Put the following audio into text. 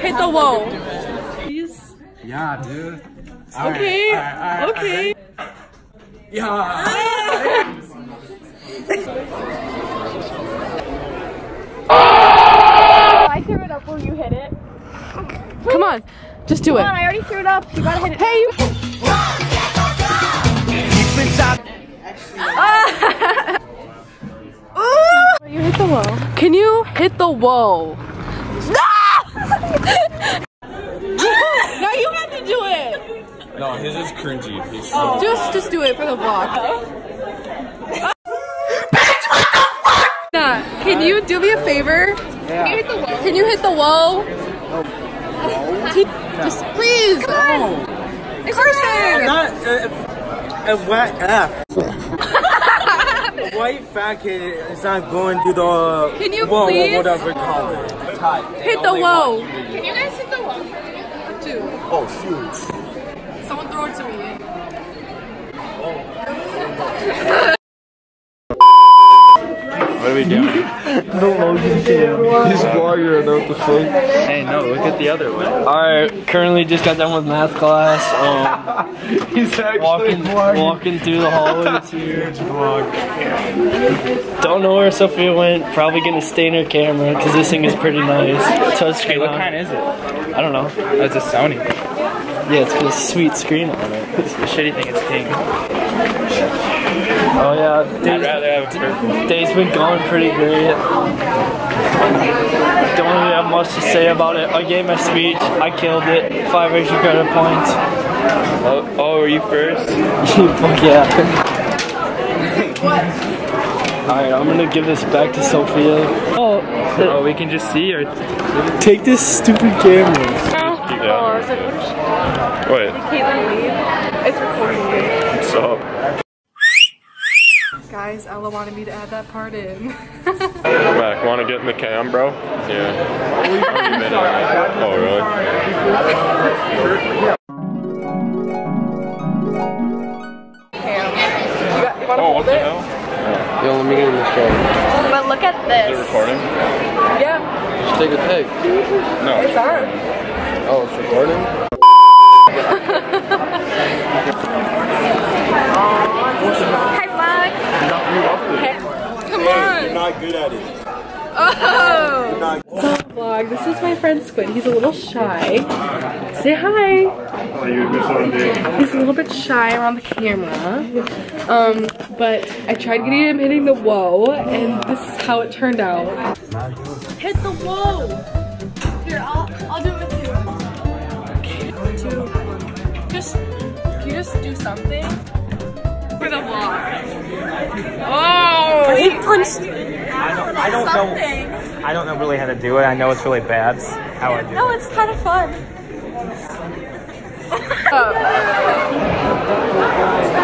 Hit the wall. Please. Yeah, dude. Okay. Okay. Yeah. I threw it up. Will you hit it? Come on. Just do Come it. on, I already threw it up. You gotta hit it. Hey, you. You Can you hit the wall? No, you have to do it. No, his is cringy. He's oh. Just, just do it for the vlog. Nah, can you do me a favor? Can you hit the wall? Can you hit the wall? Just please. Carson. Not a, a wet F. a white fat kid is not going to the Can you whoa, please? whatever you call it. Hit the wall. Can you guys hit the wall? Two. Oh shoot. Someone throw it to me. What are we doing? No OGM. He's vlogging, what the fuck? Hey, no, look at the other one. Alright, currently just got done with math class. Um, He's actually walking, walking through the hallways here. Don't know where Sofia went. Probably gonna stain her camera because this thing is pretty nice. Touchscreen. Hey, what kind is it? I don't know. That's a Sony. Yeah, it's got a sweet screen on it. The shitty thing is pink. Oh yeah, I'd rather have a purple. day's been going pretty great. Don't really have much to say about it. I gave my speech. I killed it. Five extra credit points. Oh, oh, are you first? Fuck yeah. Alright, I'm gonna give this back to Sofia. Oh, Oh, we can just see or take this stupid camera. keep Oh, I was like, what is she? Wait, Kaitlyn leave? It's recording. so Guys, Ella wanted me to add that part in. Mac, want to get in the cam, bro? Yeah. oh, really? Oh, what the hell? Yo, let me get in this camera. But look at this. Is it recording? yeah, Just take a pic. No. it's on. Oh, it's recording? High five. Come on. You're not good at it. Oh. Not Vlog. This is my friend Squid. He's a little shy. Say hi. He's a little bit shy around the camera. Um, but I tried getting him hitting the whoa, and this is how it turned out. Hit the whoa. Here, I'll, I'll do it with you. Two, one. Just, can you just do something for the vlog? Oh. He punched. I don't, I don't know. I don't know really how to do it. I know it's really bad. How I do No, it's kind of fun. Throw oh.